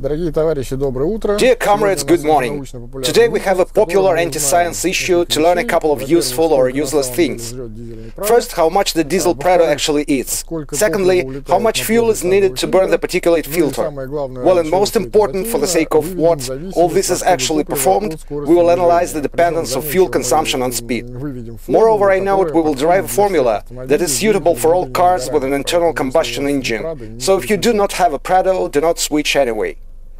Dear comrades, good morning. Today we have a popular anti-science issue to learn a couple of useful or useless things. First, how much the diesel Prado actually eats. Secondly, how much fuel is needed to burn the particulate filter. Well, and most important, for the sake of what all this is actually performed, we will analyze the dependence of fuel consumption on speed. Moreover, I note we will derive a formula that is suitable for all cars with an internal combustion engine. So if you do not have a Prado, do not switch anyway.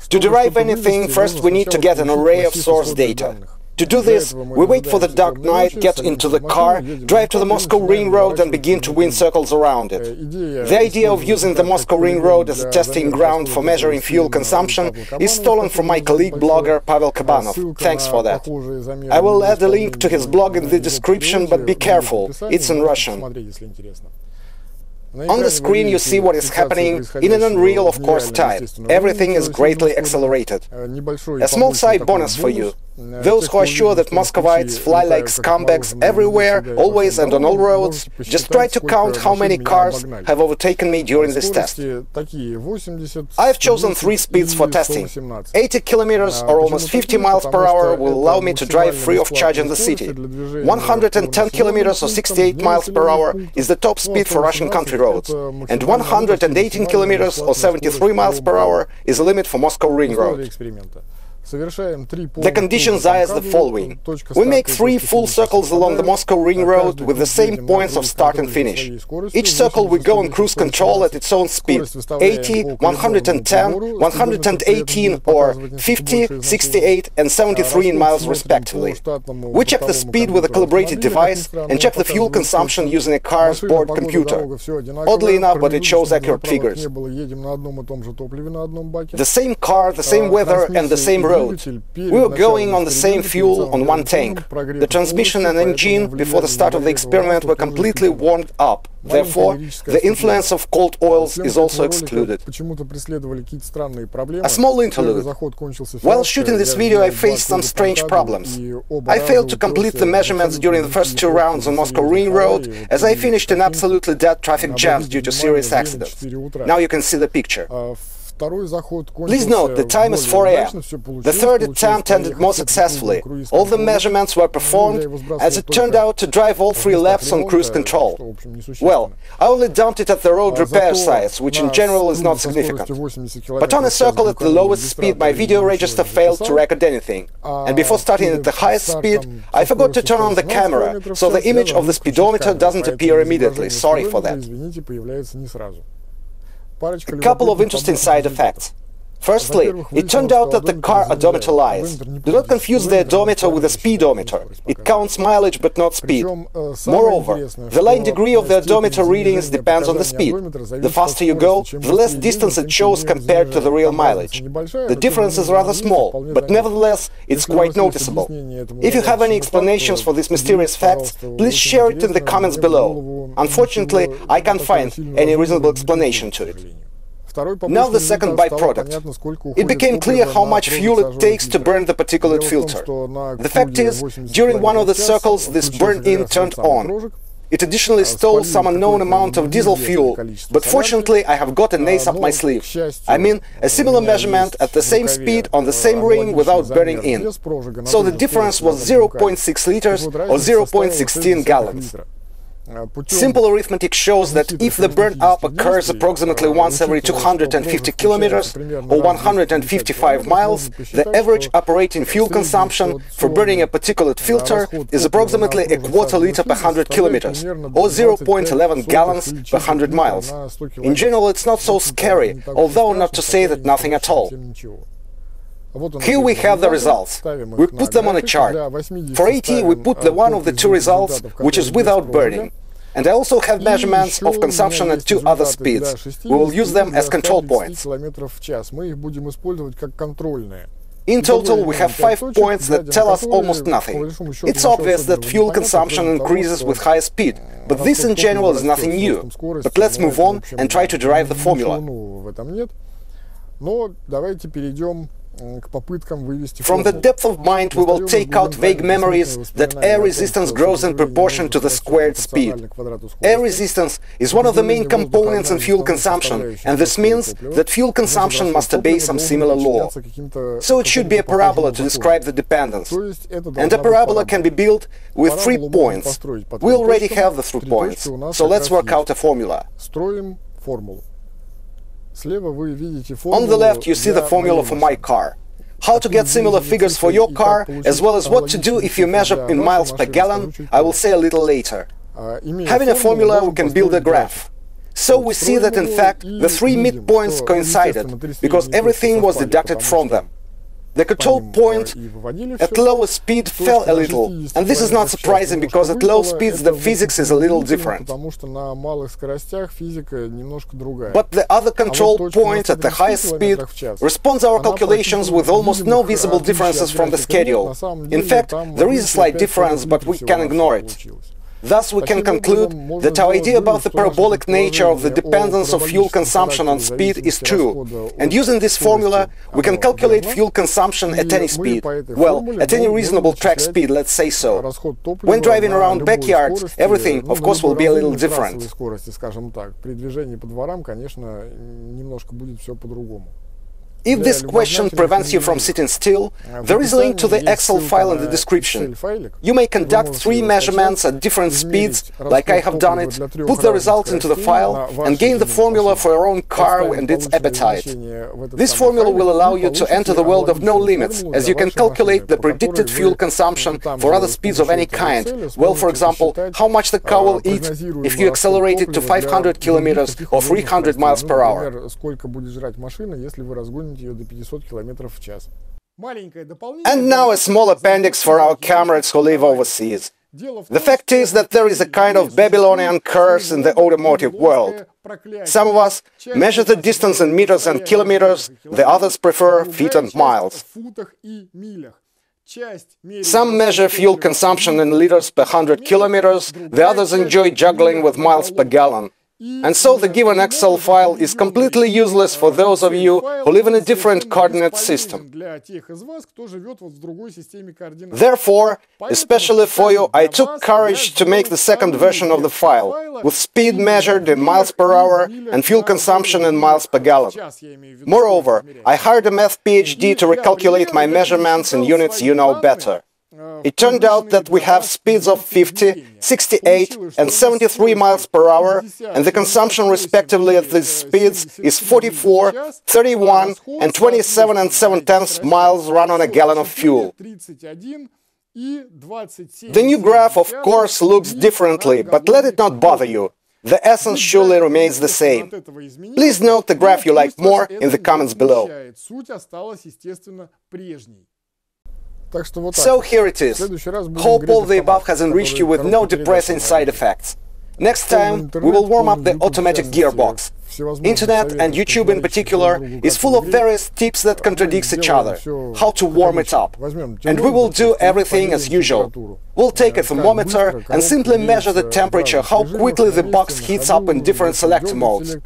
To derive anything, first we need to get an array of source data. To do this, we wait for the dark night, get into the car, drive to the Moscow Ring Road and begin to win circles around it. The idea of using the Moscow Ring Road as a testing ground for measuring fuel consumption is stolen from my colleague blogger Pavel Kabanov. Thanks for that. I will add a link to his blog in the description, but be careful, it's in Russian. On the screen you see what is happening in an unreal of course type. Everything is greatly accelerated. A small side bonus for you. Those who are sure that Muscovites fly like scumbags everywhere, always and on all roads, just try to count how many cars have overtaken me during this test. I have chosen three speeds for testing. 80 kilometers or almost 50 miles per hour will allow me to drive free of charge in the city. 110 kilometers or 68 miles per hour is the top speed for Russian country roads. And 118 kilometers or 73 miles per hour is the limit for Moscow Ring Road. The conditions are as the following. We make three full circles along the Moscow Ring Road with the same points of start and finish. Each circle we go on cruise control at its own speed. 80, 110, 118 or 50, 68 and 73 in miles respectively. We check the speed with a calibrated device and check the fuel consumption using a car's board computer. Oddly enough, but it shows accurate figures. The same car, the same weather and the same road we were going on the same fuel on one tank. The transmission and engine before the start of the experiment were completely warmed up. Therefore, the influence of cold oils is also excluded. A small interlude. While shooting this video, I faced some strange problems. I failed to complete the measurements during the first two rounds on Moscow Ring Road, as I finished in absolutely dead traffic jams due to serious accidents. Now you can see the picture. Please note, the time is 4 a.m. The third attempt ended more successfully. All the measurements were performed, as it turned out to drive all three laps on cruise control. Well, I only dumped it at the road repair sites, which in general is not significant. But on a circle at the lowest speed, my video register failed to record anything. And before starting at the highest speed, I forgot to turn on the camera, so the image of the speedometer doesn't appear immediately. Sorry for that. A couple of interesting side effects. Firstly, it turned out that the car odometer lies. Do not confuse the odometer with the speedometer. It counts mileage but not speed. Moreover, the line degree of the odometer readings depends on the speed. The faster you go, the less distance it shows compared to the real mileage. The difference is rather small, but nevertheless, it's quite noticeable. If you have any explanations for these mysterious facts, please share it in the comments below. Unfortunately, I can't find any reasonable explanation to it. Now the second byproduct. It became clear how much fuel it takes to burn the particulate filter. The fact is, during one of the circles this burn-in turned on. It additionally stole some unknown amount of diesel fuel, but fortunately I have got an ace up my sleeve. I mean, a similar measurement at the same speed on the same ring without burning in. So the difference was 0.6 liters or 0.16 gallons. Simple arithmetic shows that if the burn-up occurs approximately once every 250 kilometers or 155 miles, the average operating fuel consumption for burning a particulate filter is approximately a quarter liter per 100 kilometers or 0.11 gallons per 100 miles. In general, it's not so scary, although not to say that nothing at all. Here we have the results. We put them on a chart. For AT, we put the one of the two results, which is without burning. And I also have measurements of consumption at two other speeds. We will use them as control points. In total, we have five points that tell us almost nothing. It's obvious that fuel consumption increases with higher speed, but this in general is nothing new. But let's move on and try to derive the formula. From the depth of mind we will take out vague memories that air resistance grows in proportion to the squared speed. Air resistance is one of the main components in fuel consumption, and this means that fuel consumption must obey some similar law. So it should be a parabola to describe the dependence. And a parabola can be built with three points. We already have the three points, so let's work out a formula. On the left you see the formula for my car. How to get similar figures for your car, as well as what to do if you measure in miles per gallon, I will say a little later. Having a formula, we can build a graph. So we see that in fact the three midpoints coincided, because everything was deducted from them. The control point at lower speed fell a little, and this is not surprising because at low speeds the physics is a little different. But the other control point at the highest speed responds our calculations with almost no visible differences from the schedule. In fact, there is a slight difference, but we can ignore it. Thus, we can conclude that our idea about the parabolic nature of the dependence of fuel consumption on speed is true, and using this formula, we can calculate fuel consumption at any speed, well, at any reasonable track speed, let's say so. When driving around backyards, everything, of course, will be a little different. If this question prevents you from sitting still, there is a link to the Excel file in the description. You may conduct three measurements at different speeds, like I have done it, put the results into the file, and gain the formula for your own car and its appetite. This formula will allow you to enter the world of no limits, as you can calculate the predicted fuel consumption for other speeds of any kind. Well, for example, how much the car will eat if you accelerate it to 500 kilometers or 300 miles per hour. And now a small appendix for our comrades who live overseas. The fact is that there is a kind of Babylonian curse in the automotive world. Some of us measure the distance in meters and kilometers, the others prefer feet and miles. Some measure fuel consumption in liters per 100 kilometers, the others enjoy juggling with miles per gallon. And so the given Excel file is completely useless for those of you who live in a different coordinate system. Therefore, especially for you, I took courage to make the second version of the file, with speed measured in miles per hour and fuel consumption in miles per gallon. Moreover, I hired a math PhD to recalculate my measurements in units you know better. It turned out that we have speeds of 50, 68 and 73 miles per hour, and the consumption respectively at these speeds is 44, 31 and 27 and 7 tenths miles run on a gallon of fuel. The new graph, of course, looks differently, but let it not bother you. The essence surely remains the same. Please note the graph you like more in the comments below. So here it is. Hope all the above has enriched you with no depressing side effects. Next time, we will warm up the automatic gearbox. Internet, and YouTube in particular, is full of various tips that contradict each other, how to warm it up. And we will do everything as usual. We'll take a thermometer and simply measure the temperature, how quickly the box heats up in different select modes.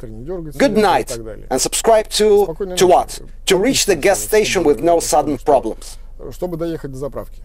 Good night, and subscribe to... to what? To reach the gas station with no sudden problems. Чтобы доехать до заправки.